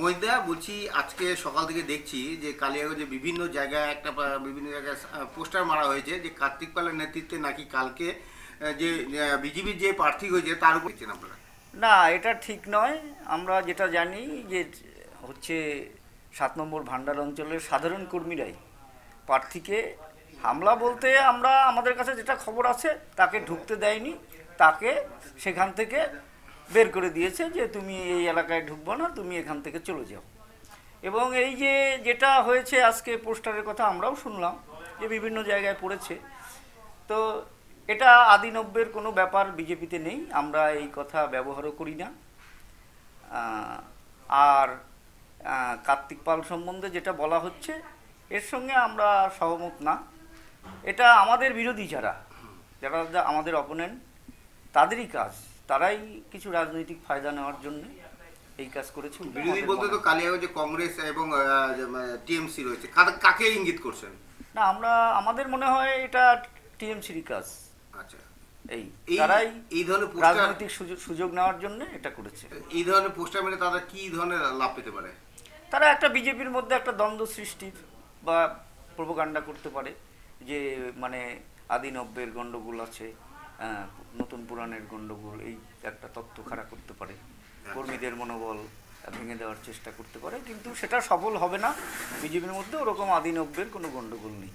মহিদা বলছি, আজকে সকাল থেকে দেখছি যে কালিয়াগঞ্জে বিভিন্ন জায়গায় একটা, বিভিন্ন জায়গায় পোস্টার মারা হয়েছে যে কার্তিক পালের নেতৃত্বে নাকি কালকে যে বিজেপির যে প্রার্থী হয়েছে তার উপর আপনারা? না, এটা ঠিক নয়। আমরা যেটা জানি যে হচ্ছে সাত নম্বর ভান্ডার অঞ্চলের সাধারণ কর্মীরাই প্রার্থীকে হামলা বলতে আমরা আমাদের কাছে যেটা খবর আছে, তাকে ঢুকতে দেয়নি। তাকে সেখান থেকে বের করে দিয়েছে যে তুমি এই এলাকায় ঢুকবো না, তুমি এখান থেকে চলে যাও। এবং এই যে যেটা হয়েছে আজকে পোস্টারের কথা আমরাও শুনলাম, যে বিভিন্ন জায়গায় পড়েছে। তো এটা আদি নব্যের কোনো ব্যাপার বিজেপিতে নেই, আমরা এই কথা ব্যবহারও করি না। আর কার্তিক পাল সম্বন্ধে যেটা বলা হচ্ছে, এর সঙ্গে আমরা সহমত না। এটা আমাদের বিরোধী যারা যারা আমাদের অপোনেন্ট, তাদেরই কাজ। তারাই কিছু রাজনৈতিক ফায়দা নেওয়ার জন্য এই কাজ করেছে। বলে বিরোধী বলতে মনে তো। কালিয়াগঞ্জে কংগ্রেস এবং টিএমসি রয়েছে। কাকে ইঙ্গিত করছেন? না আমরা আমাদের মনে হয় এটা টিএমসির কাজ। আচ্ছা। এই তারাই এই ধরনের রাজনৈতিক সুযোগ নেওয়ার জন্য এটা করেছে। এই ধরনের পোস্টার মেরে তারা কি ধরনের লাভ পেতে পারে? তারা একটা বিজেপির মধ্যে একটা দ্বন্দ্ব সৃষ্টির বা প্রোপাগান্ডা করতে পারে। যে মানে আদি নব্যের গণ্ডগোল আছে নতুন পুরাণের গণ্ডগোল এই একটা তত্ত্ব খাড়া করতে পারে। কর্মীদের মনোবল ভেঙে দেওয়ার চেষ্টা করতে পারে কিন্তু সেটা সফল হবে না। বিজেপির মধ্যে ওরকম আদি নব্যের কোনো গণ্ডগোল নেই।